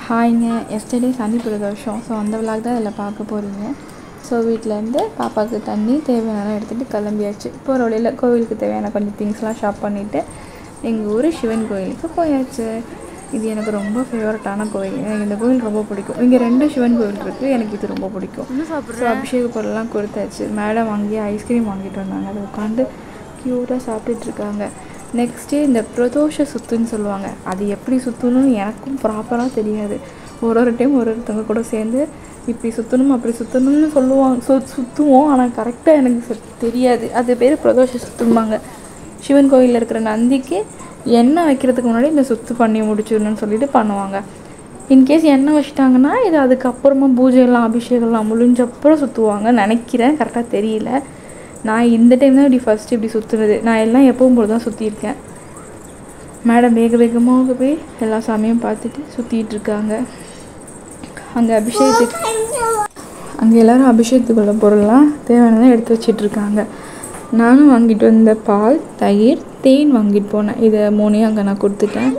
ஹாய்ங்க yesterday சனி Pradosham. So அந்த vlog தான் இதில் பார்க்க போகிறீங்க ஸோ வீட்டிலேருந்து பாப்பாவுக்கு தண்ணி தேவையானலாம் எடுத்துகிட்டு கிளம்பியாச்சு. போகிற வழியில் கோவிலுக்கு தேவையான கொஞ்சம் திங்ஸ்லாம் ஷாப் பண்ணிவிட்டு எங்கள் ஊர் சிவன் கோயிலுக்கு போயாச்சு. இது எனக்கு ரொம்ப ஃபேவரட்டான கோயில். எனக்கு இந்த கோயில் ரொம்ப பிடிக்கும். இங்கே ரெண்டு சிவன் கோயில் இருக்குது எனக்கு இது ரொம்ப பிடிக்கும். ஸோ அபிஷேக பொருள்லாம் கொடுத்தாச்சு. மேடம் வாங்கி ஐஸ்கிரீம் வாங்கிட்டு வந்தாங்க. அதை உட்காந்து க்யூட்டாக சாப்பிட்டுட்டு இருக்காங்க. நெக்ஸ்ட்டு இந்த பிரதோஷ சுத்துன்னு சொல்லுவாங்க. அது எப்படி சுற்றணும்னு எனக்கும் ப்ராப்பராக தெரியாது. ஒரு ஒரு டைம் ஒரு ஒருத்தவங்க கூட சேர்ந்து இப்படி சுற்றணும் அப்படி சுற்றணும்னு சொல்லுவாங்க. சு சுற்றுவோம் ஆனால் கரெக்டாக எனக்கு தெரியாது. அது பேர் பிரதோஷ சுத்தும்பாங்க. சிவன் கோயிலில் இருக்கிற நந்திக்கு எண்ணெய் வைக்கிறதுக்கு முன்னாடி இந்த சுத்து பண்ணி முடிச்சிடணும்னு சொல்லிட்டு பண்ணுவாங்க. இன்கேஸ் எண்ணெய் வச்சிட்டாங்கன்னா இது அதுக்கப்புறமா பூஜையெல்லாம் அபிஷேகம்லாம் முடிஞ்சப்புறம் சுற்றுவாங்க நினைக்கிறேன். கரெக்டாக தெரியல. நான் இந்த டைம் தான் இப்படி ஃபஸ்ட்டு இப்படி சுற்றுனது நான் எல்லாம் எப்பவும் போல தான் சுற்றிருக்கேன் மேடம் வேக வேகமாக போய் எல்லா சாமியும் பார்த்துட்டு சுற்றிட்டு இருக்காங்க. அங்கே அபிஷேகத்துக்கு அங்கே எல்லாரும் அபிஷேகத்துக்குள்ள பொருள்லாம் தேவையானதான் எடுத்து வச்சிட்டு இருக்காங்க. நானும் வாங்கிட்டு வந்த பால் தயிர் தேன் வாங்கிட்டு போனேன். இதை மூணையும் அங்கே நான் கொடுத்துட்டேன்.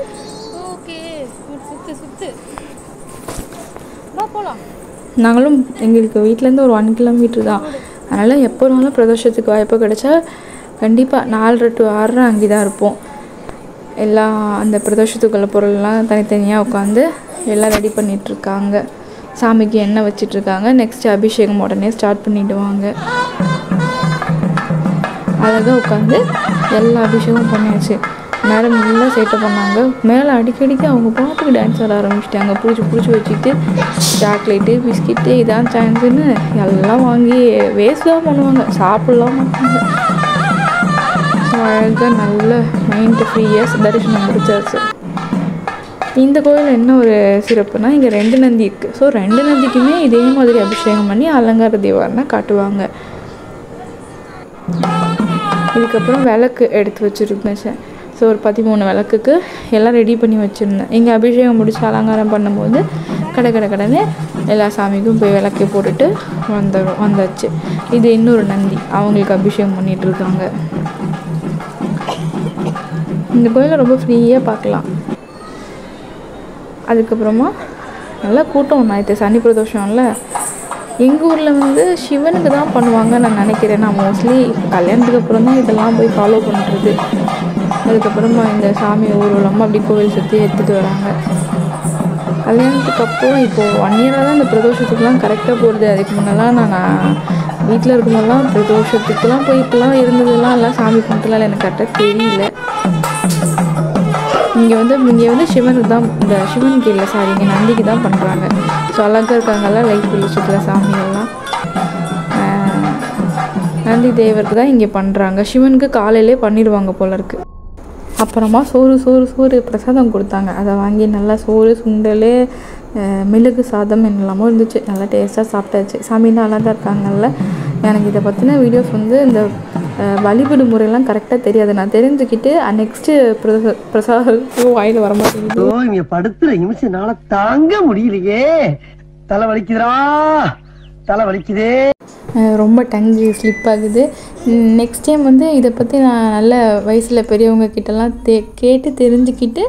நாங்களும் எங்களுக்கு வீட்டிலேருந்து ஒரு ஒன் கிலோமீட்டர் தான். அதனால் எப்போனாலும் பிரதோஷத்துக்கு வாய்ப்பு கிடைச்சா கண்டிப்பாக நாலரை டு ஆறரை அங்கே தான் இருப்போம். எல்லா அந்த பிரதோஷத்துக்குள்ள பொருள்லாம் தனித்தனியாக உட்காந்து எல்லாம் ரெடி பண்ணிகிட்ருக்காங்க சாமிக்கு எண்ணெய் வச்சிட்ருக்காங்க நெக்ஸ்ட் அபிஷேகம் உடனே ஸ்டார்ட் பண்ணிவிடுவாங்க அழகாக உட்காந்து எல்லா அபிஷேகமும் பண்ணியாச்சு. மேடம் நல்லா சேட்டை பண்ணாங்க. மேலே அடிக்கடிக்கு அவங்க பாட்டுக்கு டான்ஸ் ஆட ஆரம்பிச்சிட்டாங்க. பிடிச்சி பிடிச்சி வச்சுக்கிட்டு சாக்லேட்டு பிஸ்கெட்டு இதான் சான்ஸுன்னு எல்லாம் வாங்கி வேஸ்ட் தான் பண்ணுவாங்க. சாப்பிடலாம் மாட்டாங்க. ஸோ அழகாக நல்ல மைண்ட் த்ரீ இயர்ஸ் தரிசனம் முடிச்சாச்சு. இந்த கோயில் என்ன ஒரு சிறப்புனா இங்கே ரெண்டு நந்தி இருக்குது ஸோ ரெண்டு நந்திக்குமே இதே மாதிரி அபிஷேகம் பண்ணி அலங்கார தீபாவளினா காட்டுவாங்க. இதுக்கப்புறம் விளக்கு எடுத்து வச்சுருந்தேன் ஸோ ஒரு பதிமூணு விளக்குக்கு எல்லாம் ரெடி பண்ணி வச்சுருந்தேன். இங்கே அபிஷேகம் முடித்து அலங்காரம் பண்ணும்போது கடை கடை கடனே எல்லா சாமிக்கும் போய் விளக்கு போட்டுட்டு வந்துடும் வந்தாச்சு. இது இன்னொரு நந்தி. அவங்களுக்கு அபிஷேகம் பண்ணிகிட்ருக்காங்க இந்த கோயிலை ரொம்ப ஃப்ரீயாக பார்க்கலாம். அதுக்கப்புறமா நல்லா கூட்டம் ஞாயிற்று சனி பிரதோஷம்ல எங்கள் ஊரில் வந்து சிவனுக்கு தான் பண்ணுவாங்க நான் நினைக்கிறேன். நான் மோஸ்ட்லி கல்யாணத்துக்கு அப்புறம் தான் இதெல்லாம் போய் ஃபாலோ பண்ணுறது அதுக்கப்புறமா இந்த சாமி ஊர்வலமாக அப்படி கோவில் சுற்றி எடுத்துகிட்டு வராங்க. கல்யாணத்துக்கு அப்புறம் இப்போது ஒன் இயராக தான் இந்த பிரதோஷத்துக்குலாம் கரெக்டாக போகிறது அதுக்கு முன்னெல்லாம் நான் நான் வீட்டில் இருக்கும்போதெல்லாம் பிரதோஷத்துக்குலாம் போய் இப்போலாம் இருந்ததுலாம் எல்லாம் சாமி கும்பிட்டுலாம் எனக்கு கரெக்டாக தெரியல. இங்கே வந்து இங்கே வந்து சிவனுக்கு தான் இந்த சிவன் இல்லை சாரி இங்கே நந்திக்கு தான் பண்ணுறாங்க ஸோ அழகாக இருக்காங்கல்ல லைட் வெளிச்சத்தில் சாமிகள்லாம். நந்தி தேவருக்கு தான் இங்கே பண்ணுறாங்க சிவனுக்கு காலையிலே பண்ணிடுவாங்க போல இருக்குது அப்புறமா சோறு சோறு சோறு பிரசாதம் கொடுத்தாங்க. அதை வாங்கி நல்லா சோறு சுண்டல் மிளகு சாதம் என்னெல்லாமோ இருந்துச்சு. நல்லா டேஸ்ட்டாக சாப்பிட்டாச்சு. சாமிலாம் நல்லா தான் இருக்காங்கல்ல. எனக்கு இதை பற்றின வீடியோஸ் வந்து இந்த வழிபடு வழிபாடு முறையெல்லாம் கரெக்டாக தெரியாது. நான் தெரிஞ்சுக்கிட்டு நெக்ஸ்ட்டு பிரசாதத்துக்கு பிரசாதம் வாயில் வர மாட்டேங்குது ஐயோ படுத்துற நிமிஷம் தாங்க முடியலையே. தலை வலிக்குதுடா. தலை வலிக்குதே. ரொம்ப டங்கு ஸ்லிப் ஆகுது. நெக்ஸ்ட் டைம் வந்து இதை பற்றி நான் நல்ல வயசில் பெரியவங்க கிட்டலாம் தே கேட்டு தெரிஞ்சுக்கிட்டு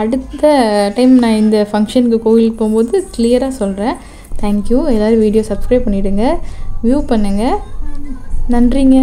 அடுத்த டைம் நான் இந்த ஃபங்க்ஷனுக்கு கோவிலுக்கு போகும்போது கிளியராக சொல்கிறேன் தேங்க்யூ எல்லோரும் வீடியோ சப்ஸ்கிரைப் பண்ணிவிடுங்க வியூ பண்ணுங்கள் நன்றிங்க.